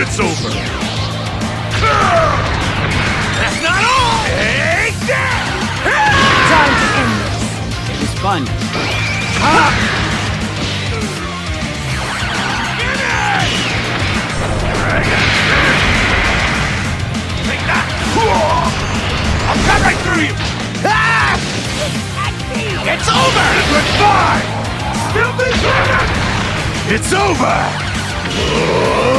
it's over. That's not all! Hey, Time to end this. It was fun. Take that! I'll cut right through you! Ah! It's over! Goodbye! It's over!